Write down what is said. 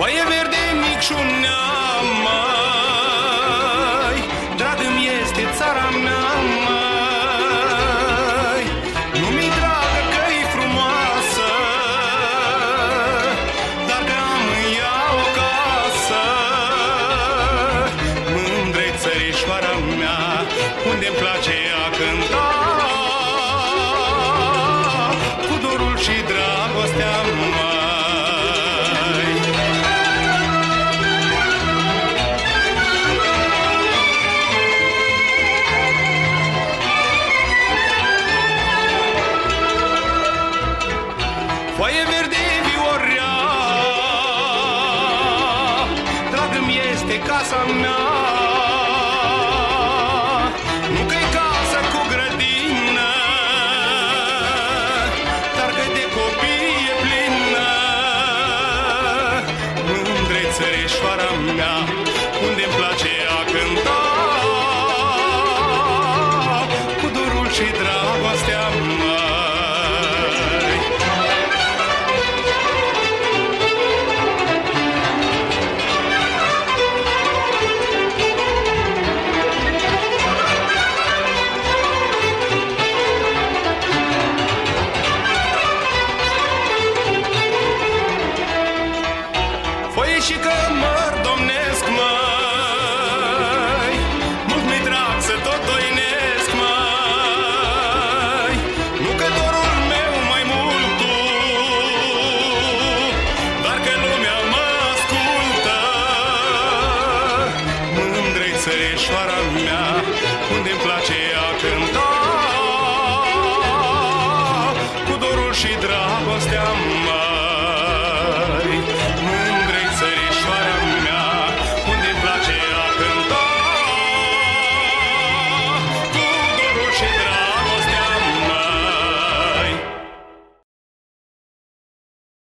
Oaie verde mic și un mai. Dragă mi este țara mea mai. Nu mi dragă că e frumoasă Dar că am în ea o casă. Mândre țărișoara mea Unde-mi place a cânta? Cu dorul și dragostea este casa mea. Nu că-i casă cu grădină Dar că de copii e plină. Mândre țărișoara mea și că măr domnesc, măi. Mult mi drag să tot doinesc, măi. Nu că dorul meu mai mult tu Dar că lumea mă ascultă. Mândrei țărișoara mea Unde-mi place a cânta? Cu dorul și dragostea mea